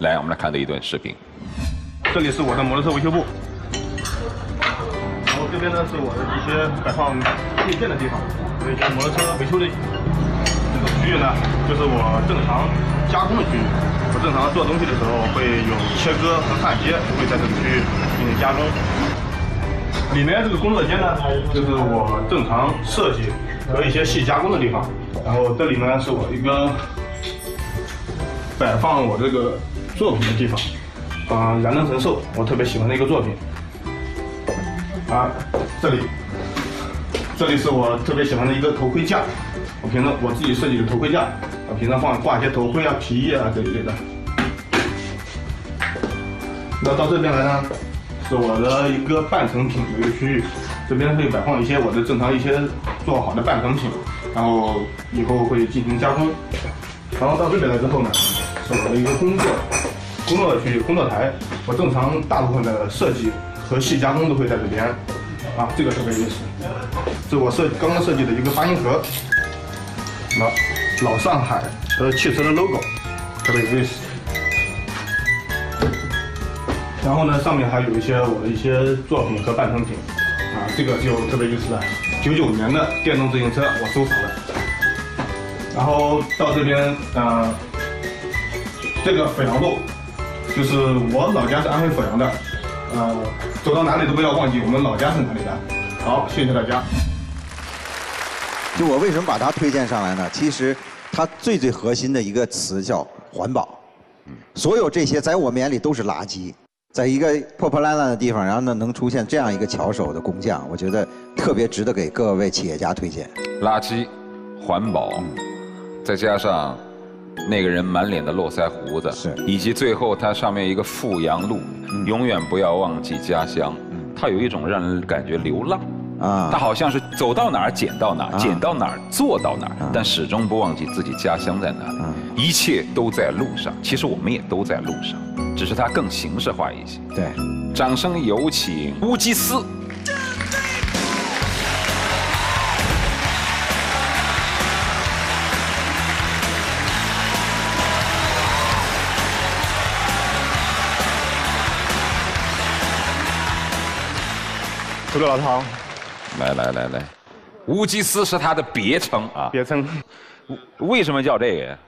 来，我们来看这一段视频。这里是我的摩托车维修部，然后这边呢是我的一些摆放配件的地方，有一些摩托车维修的这个区域呢，就是我正常加工的区域。我正常做东西的时候会有切割和焊接，会在这个区域进行加工。里面这个工作间呢，就是我正常设计和一些细加工的地方。然后这里呢是我一个摆放我这个作品的地方。啊，燃灯神兽，我特别喜欢的一个作品。啊，这里，这里是我特别喜欢的一个头盔架，我平常我自己设计的头盔架，我平常放挂一些头盔啊、皮衣啊这一类的。那到这边来呢，是我的一个半成品的一个区域，这边会摆放一些我的正常一些做好的半成品，然后以后会进行加工。然后到这边来之后呢，是我的一个工作。工作区、工作台，我正常大部分的设计和细加工都会在这边。啊，这个特别有意思，这我设刚刚设计的一个发音盒。老老上海的汽车的 logo，特别有意思。然后呢，上面还有一些我的一些作品和半成品。啊，这个就特别有意思了，九九年的电动自行车我收藏了。然后到这边，嗯，这个阜阳路。就是我老家是安徽阜阳的，呃，走到哪里都不要忘记我们老家是哪里的。好，谢谢大家。就我为什么把它推荐上来呢？其实它最最核心的一个词叫环保。所有这些在我们眼里都是垃圾，在一个破破烂烂的地方，然后呢能出现这样一个巧手的工匠，我觉得特别值得给各位企业家推荐。垃圾，环保，再加上。那个人满脸的络腮胡子，是，以及最后他上面一个富阳路，永远不要忘记家乡。他有一种让人感觉流浪。啊，他好像是走到哪儿捡到哪儿，捡到哪儿做到哪儿，但始终不忘记自己家乡在哪里。一切都在路上，其实我们也都在路上，只是他更形式化一些。对，掌声有请乌鸡斯。这个老汤，来来来来，乌基斯是他的别称啊，别称。为什么叫这个？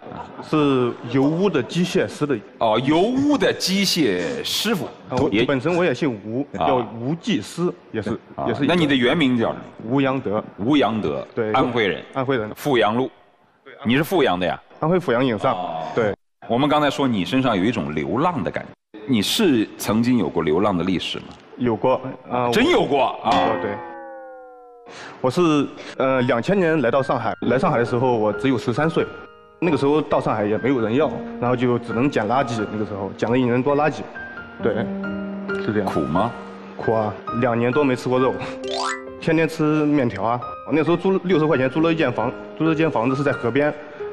是油污的机械师的哦，油污的机械师傅。也本身我也姓吴，叫吴技师，也是也是。那你的原名叫什么？吴阳德。吴阳德，对，安徽人。安徽人。阜阳路。对，你是阜阳的呀？安徽阜阳颍上。对。我们刚才说你身上有一种流浪的感觉，你是曾经有过流浪的历史吗？有过啊，真有过啊！对，我是呃两千年来到上海，来上海的时候我只有十三岁，那个时候到上海也没有人要，然后就只能捡垃圾。那个时候捡了一年多垃圾，对，是这样。苦吗？苦啊，两年多没吃过肉，天天吃面条啊。我那时候租六十块钱租了一间房，租了一间房子是在河边，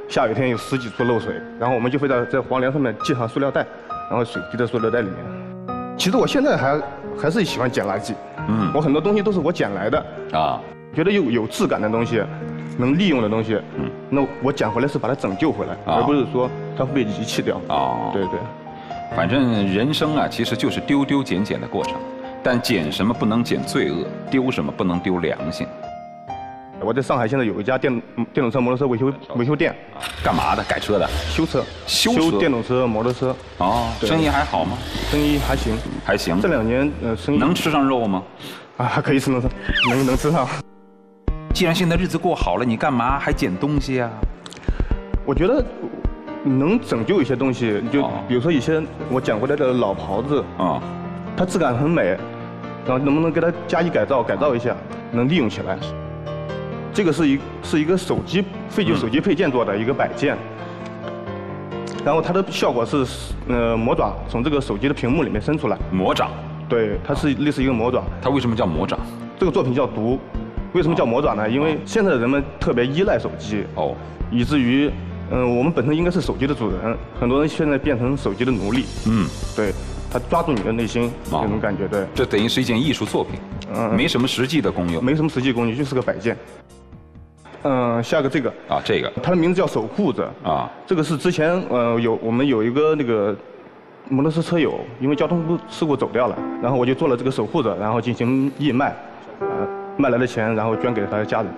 下雨天有十几处漏水，然后我们就会在在黄梁上面系上塑料袋，然后水滴在塑料袋里面。其实我现在还还是喜欢捡垃圾，嗯，我很多东西都是我捡来的。啊，觉得有有质感的东西，能利用的东西，嗯，那我捡回来是把它拯救回来，而不是说它会被遗弃掉。啊。对对，反正人生啊，其实就是丢丢捡捡的过程，但捡什么不能捡罪恶，丢什么不能丢良心。我在上海现在有一家电电动车、摩托车维修维修店，干嘛的？改车的？修车？修电动车、摩托车？哦，生意还好吗？生意还行，还行。这两年呃，生意能吃上肉吗？啊，还可以吃能吃，能能吃上。既然现在日子过好了，你干嘛还捡东西啊？我觉得能拯救一些东西，就比如说一些我捡回来的老袍子啊，它质感很美，然后能不能给它加以改造，改造一下，能利用起来？这个是一是一个手机废旧手机配件做的一个摆件，然后它的效果是呃魔爪从这个手机的屏幕里面伸出来。魔爪？对，它是类似一个魔爪。它为什么叫魔爪？这个作品叫毒，为什么叫魔爪呢？因为现在的人们特别依赖手机哦，以至于嗯我们本身应该是手机的主人，很多人现在变成手机的奴隶。嗯，对，他抓住你的内心那种感觉，对。这等于是一件艺术作品，嗯，没什么实际的功用。没什么实际功用，就是个摆件。嗯，下个这个啊，这个它的名字叫手裤子啊。这个是之前呃有我们有一个那个摩托车车友因为交通事故走掉了，然后我就做了这个守护者，然后进行义卖，呃，卖来的钱然后捐给了他的家人。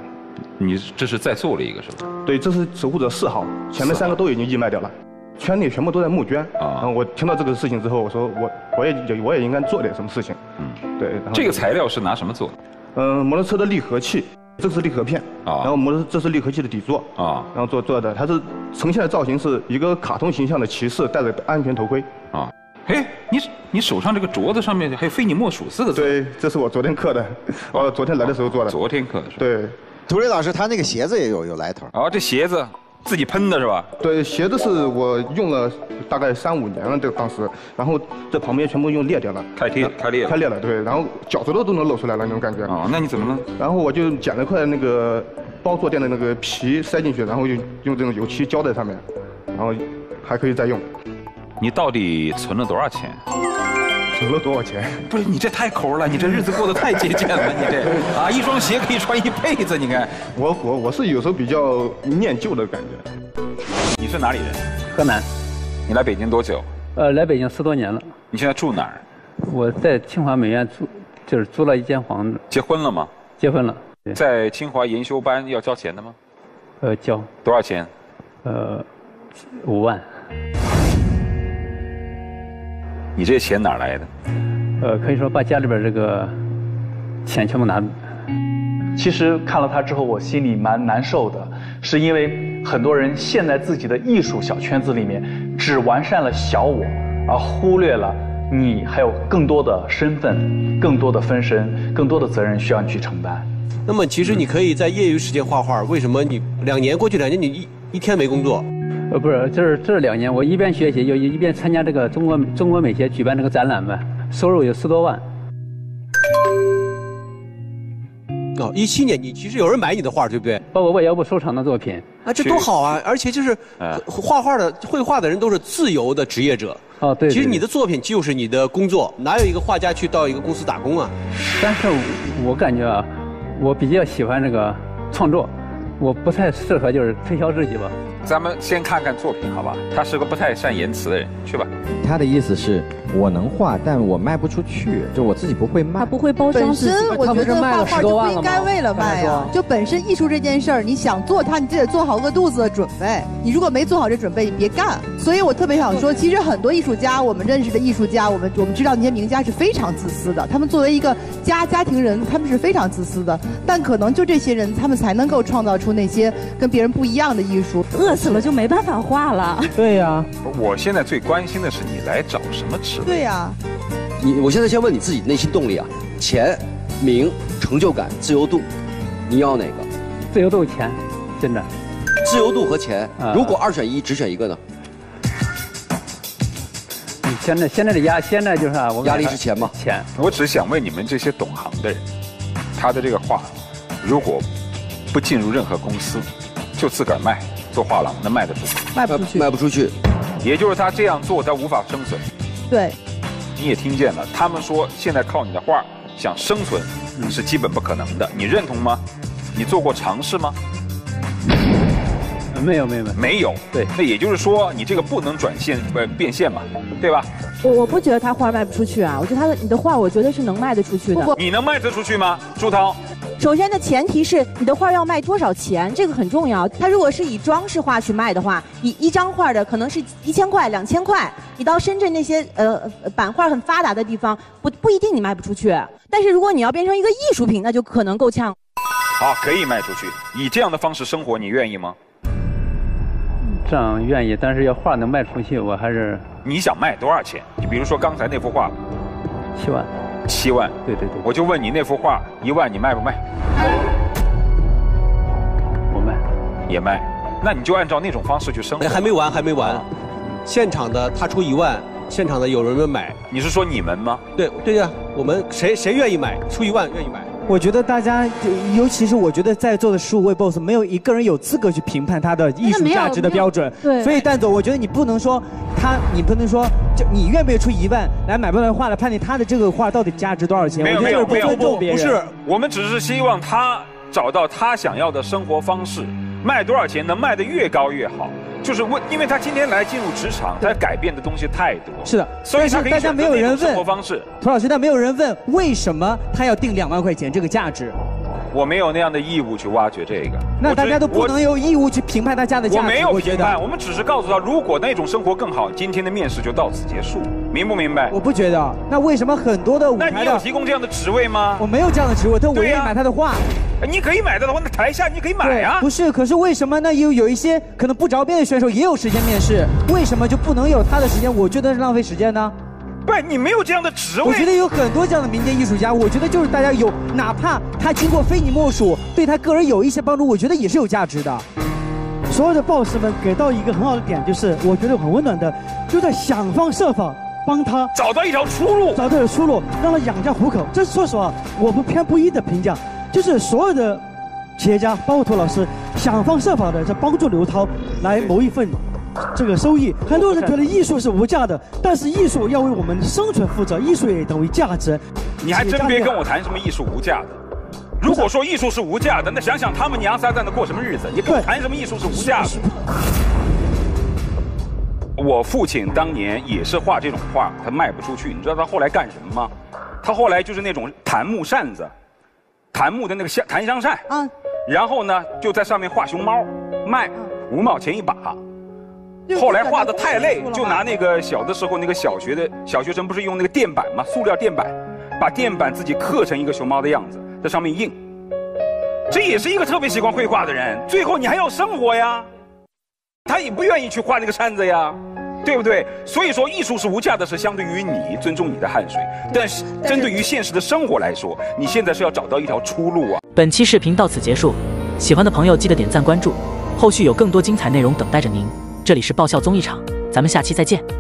你这是再做了一个是吧？对，这是守护者四号，前面三个都已经义卖掉了。圈里全部都在募捐啊！然后我听到这个事情之后，我说我我也我也应该做点什么事情。嗯，对。这个材料是拿什么做的？嗯，摩托车的离合器，这是离合片啊。然后我们这是离合器的底座啊。然后做做的，它是呈现的造型是一个卡通形象的骑士戴着安全头盔啊。哎，你你手上这个镯子上面还有“非你莫属”四个字。对，这是我昨天刻的，我昨天来的时候做的。昨天刻的是？对。涂磊老师，他那个鞋子也有有来头。哦，这鞋子。自己喷的是吧？对，鞋子是我用了大概三五年了，这个当时，然后这旁边全部用裂掉了，开裂，开裂，开裂了，对，然后脚趾头都能露出来了那种感觉。啊，那你怎么了？然后我就捡了块那个包坐垫的那个皮塞进去，然后用用这种油漆浇在上面，然后还可以再用。你到底存了多少钱？存了多少钱？不是你这太抠了，你这日子过得太节俭了，你这啊，一双鞋可以穿一辈子，你看。我我我是有时候比较念旧的感觉。你是哪里人？河南。你来北京多久？呃，来北京十多年了。你现在住哪儿？我在清华美院租，就是租了一间房子。结婚了吗？结婚了。在清华研修班要交钱的吗？呃，交。多少钱？呃，五万。你这些钱哪来的？呃，可以说把家里边这个钱全部拿。其实看了他之后，我心里蛮难受的，是因为很多人陷在自己的艺术小圈子里面，只完善了小我，而忽略了你还有更多的身份、更多的分身、更多的责任需要你去承担。那么，其实你可以在业余时间画画，为什么你两年过去两年你一一天没工作？呃，不是，这是这是两年，我一边学习，又一边参加这个中国中国美协举办这个展览嘛，收入有十多万。哦，一七年你其实有人买你的画，对不对？包括外交部收藏的作品。啊，这多好啊！而且就是画画的、绘画的人都是自由的职业者。哦，对。其实你的作品就是你的工作，哪有一个画家去到一个公司打工啊？但是我感觉啊，我比较喜欢这个创作，我不太适合就是推销自己吧。咱们先看看作品，好吧？他是个不太善言辞的人，去吧。他的意思是。我能画，但我卖不出去，就我自己不会卖。他不会包装本身我觉得画画就不应该为了卖啊！就本身艺术这件事儿，你想做它，你就得做好饿肚子的准备。你如果没做好这准备，你别干。所以我特别想说，其实很多艺术家，我们认识的艺术家，我们我们知道那些名家是非常自私的。他们作为一个家家庭人，他们是非常自私的。但可能就这些人，他们才能够创造出那些跟别人不一样的艺术。饿死了就没办法画了。对呀。我现在最关心的是你来找什么吃的？对呀。你，我现在先问你自己内心动力啊，钱、名、成就感、自由度，你要哪个？自由度、钱，真的。自由度和钱，如果二选一，只选一个呢？你现在现在的压，现在就是啊，压力是钱吗？钱。我只是想问你们这些懂行的人，他的这个画，如果不进入任何公司，就自个儿卖，做画廊，能卖得出去？卖不出去。卖不出去。也就是他这样做，他无法生存。对。你也听见了，他们说现在靠你的画想生存是基本不可能的，你认同吗？你做过尝试吗？没有没有没有没有。对，那也就是说你这个不能转现呃变现嘛，对吧？我我不觉得他画卖不出去啊，我觉得他的你的画，我觉得是能卖得出去的。你能卖得出去吗，朱涛？首先的前提是你的画要卖多少钱，这个很重要。它如果是以装饰画去卖的话，以一张画的可能是一千块、两千块。你到深圳那些呃版画很发达的地方，不不一定你卖不出去。但是如果你要变成一个艺术品，那就可能够呛。好，可以卖出去。以这样的方式生活，你愿意吗？这样愿意，但是要画能卖出去，我还是。你想卖多少钱？你比如说刚才那幅画，七万。七万，对对对，我就问你那幅画一万，你卖不卖？不卖，也卖。那你就按照那种方式去生活。还没完，还没完。现场的他出一万，现场的有人们买。你是说你们吗？对对呀，我们谁谁愿意买？出一万愿意买。我觉得大家，尤其是我觉得在座的十五位 boss，没有一个人有资格去评判他的艺术价值的标准。对。所以蛋总，我觉得你不能说他，你不能说就你愿不愿意出一万来买不买画来判定他的这个画到底价值多少钱？没有没有没有不不是，我们只是希望他找到他想要的生活方式，卖多少钱能卖得越高越好。就是问，因为他今天来进入职场，他改变的东西太多。是的，所以他大家没有人问生活方式。涂老师，但没有人问为什么他要定两万块钱这个价值。我没有那样的义务去挖掘这个。那大家都不能有义务去评判他家的价值。我没有评判，我们只是告诉他，如果那种生活更好，今天的面试就到此结束，明不明白？我不觉得。那为什么很多的舞台？那你有提供这样的职位吗？我没有这样的职位，但我愿意买他的画。你可以买他的话，那台下你可以买啊。不是，可是为什么那？有有一些可能不着边的选手也有时间面试，为什么就不能有他的时间？我觉得是浪费时间呢。不，你没有这样的职位。我觉得有很多这样的民间艺术家，我觉得就是大家有，哪怕他经过非你莫属，对他个人有一些帮助，我觉得也是有价值的。所有的 boss 们给到一个很好的点，就是我觉得很温暖的，就在想方设法帮他找到一条出路，找到出路，让他养家糊口。这是说实话，我不偏不倚的评价，就是所有的企业家，包括涂老师，想方设法的在帮助刘涛来谋一份。这个收益，很多人觉得艺术是无价的，但是艺术要为我们生存负责，艺术也等于价值。你还真别跟我谈什么艺术无价的。如果说艺术是无价的，那想想他们娘仨在那过什么日子？你跟我谈什么艺术是无价的？我父亲当年也是画这种画，他卖不出去。你知道他后来干什么吗？他后来就是那种檀木扇子，檀木的那个香檀香扇，嗯，然后呢就在上面画熊猫，卖五毛钱一把。后来画的太累，就拿那个小的时候那个小学的小学生不是用那个垫板吗？塑料垫板，把垫板自己刻成一个熊猫的样子，在上面印。这也是一个特别喜欢绘画的人。最后你还要生活呀，他也不愿意去画那个扇子呀，对不对？所以说艺术是无价的，是相对于你尊重你的汗水。但是针对于现实的生活来说，你现在是要找到一条出路啊。本期视频到此结束，喜欢的朋友记得点赞关注，后续有更多精彩内容等待着您。这里是爆笑综艺场，咱们下期再见。